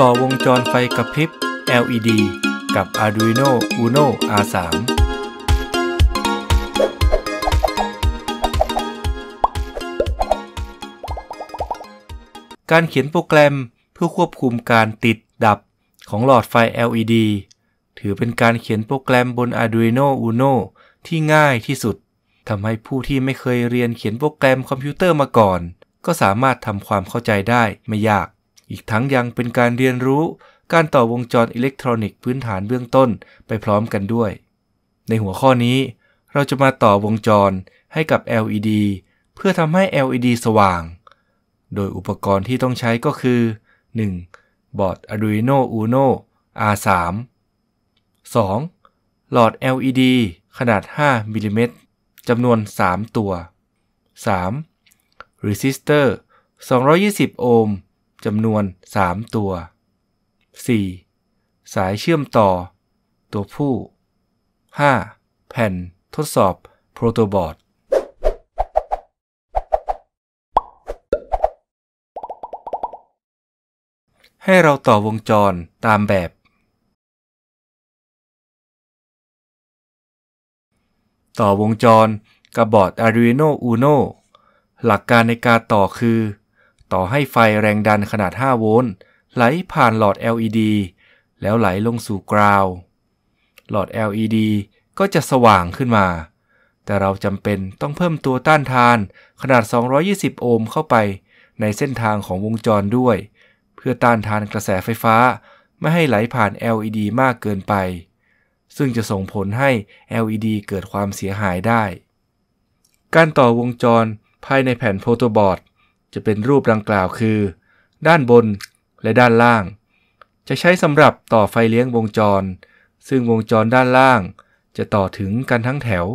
ต่อวงจรไฟกระพริบ LED กับ Arduino Uno R3 การเขียนโปรแกรมเพื่อควบคุมการติดดับของหลอดไฟ LED ถือเป็นการเขียนโปรแกรมบน Arduino Uno ที่ง่ายที่สุดทำให้ผู้ที่ไม่เคยเรียนเขียนโปรแกรมคอมพิวเตอร์มาก่อน ก็สามารถทำความเข้าใจได้ไม่ยาก อีกทั้งยังเป็นการเรียนรู้การต่อวงจรอิเล็กทรอนิกส์พื้นฐานเบื้องต้นไปพร้อมกันด้วย ในหัวข้อนี้ เราจะมาต่อวงจรให้กับ LED เพื่อทำให้ LED สว่าง โดยอุปกรณ์ที่ต้องใช้ก็คือ 1. บอร์ด Arduino Uno R3 2. หลอด LED ขนาด 5มิลลิเมตรจำนวน 3 ตัว 3. รีสิสเตอร์ 220 โอห์ม จำนวน 3 ตัว 4. สายเชื่อมต่อ ตัวผู้ 5. แผ่นทดสอบโปรโตบอร์ดให้เราต่อวงจรตามแบบ ต่อวงจรกับบอร์ด Arduino Uno หลักการในการต่อคือ ต่อให้ไฟแรงดันขนาด 5 โวลต์ไหลผ่านหลอด LED แล้วไหลลงสู่กราว หลอด LED ก็จะสว่างขึ้นมา แต่เราจำเป็นต้องเพิ่มตัวต้านทานขนาด 220 โอห์มเข้าไปในเส้นทางของวงจรด้วย เพื่อต้านทานกระแสไฟฟ้าไม่ให้ไหลผ่าน LED มากเกินไป ซึ่งจะส่งผลให้ LED เกิดความเสียหายได้ การต่อวงจรภายในแผ่นโปรโตบอร์ด จะเป็นรูปดังกล่าวคือ ด้านบนและด้านล่าง จะใช้สำหรับต่อไฟเลี้ยงวงจร ซึ่งวงจรด้านล่าง จะต่อถึงกันทั้งแถว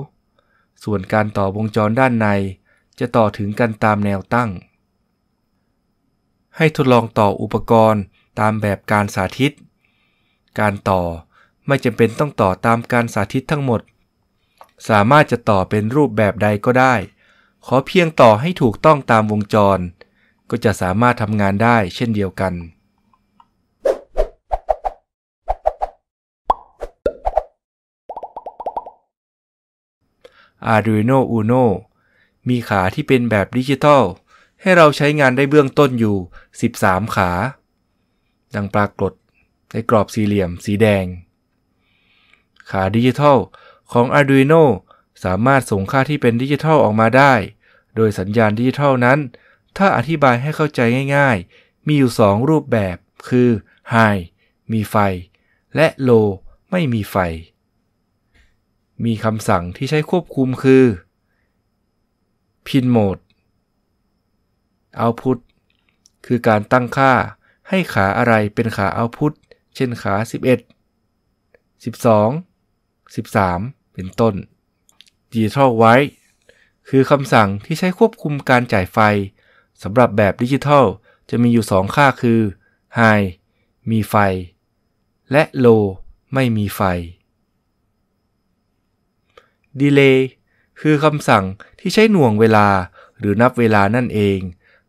ส่วนการต่อวงจรด้านใน จะต่อถึงกันตามแนวตั้ง ให้ทดลองต่ออุปกรณ์ตามแบบการสาธิต การต่อไม่จำเป็นต้องต่อตามการสาธิตทั้งหมด สามารถจะต่อเป็นรูปแบบใดก็ได้ ขอเพียงต่อให้ถูกต้องตามวงจร ก็จะสามารถทำงานได้เช่นเดียวกัน Arduino Uno มีขาที่เป็นแบบดิจิทัลให้เราใช้งานได้เบื้องต้นอยู่ 13 ขา ดังปรากฏในกรอบสี่เหลี่ยมสีแดง ขาดิจิทัลของ Arduino สามารถส่งค่าที่เป็นดิจิทัลออกมาได้ โดยสัญญาณดิจิทัลนั้น ถ้าอธิบายให้เข้าใจง่ายๆ มีอยู่ 2 รูปแบบ คือ High มีไฟ และ Low ไม่มีไฟ มีคำสั่งที่ใช้ควบคุมคือ Pin Mode Output คือการตั้งค่าให้ขาอะไรเป็นขา Output เช่นขา 11 12 13 เป็นต้น Digital Write คือคำสั่งที่ใช้ควบคุมการจ่ายไฟสำหรับแบบดิจิทัลจะมีอยู่ 2 ค่าคือ High มีไฟ และ Low ไม่มีไฟ Delay คือคำสั่งที่ใช้หน่วงเวลาหรือนับเวลานั่นเอง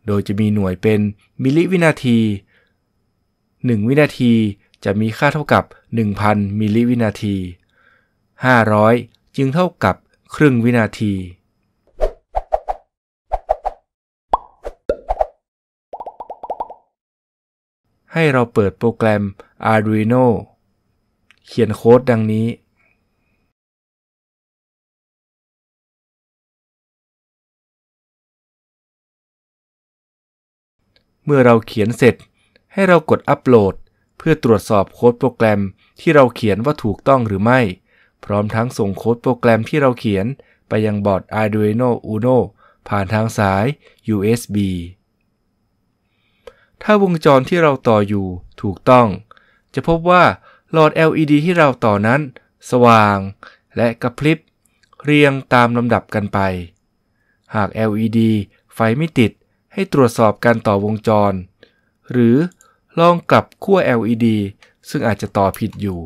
โดยจะมีหน่วยเป็นมิลลิวินาที 1 วินาทีจะมีค่าเท่ากับ 1,000 มิลลิวินาที 500 จึงเท่ากับครึ่งวินาที ให้เราเปิดโปรแกรม Arduino เขียนโค้ดดังนี้ เมื่อเราเขียนเสร็จ ให้เรากดอัปโหลด เพื่อตรวจสอบโค้ดโปรแกรมที่เราเขียนว่าถูกต้องหรือไม่ พร้อมทั้งส่งโค้ดโปรแกรมที่เราเขียนไปยังบอร์ด Arduino Uno ผ่านทางสาย USB ถ้าวงจรที่เราต่ออยู่ถูกต้อง จะพบว่าหลอด LED ที่เราต่อนั้น สว่าง และกระพริบ เรียงตามลำดับกันไป หาก LED ไฟไม่ติดให้ตรวจสอบการต่อวงจร หรือลองกลับขั้ว LED ซึ่งอาจจะต่อผิดอยู่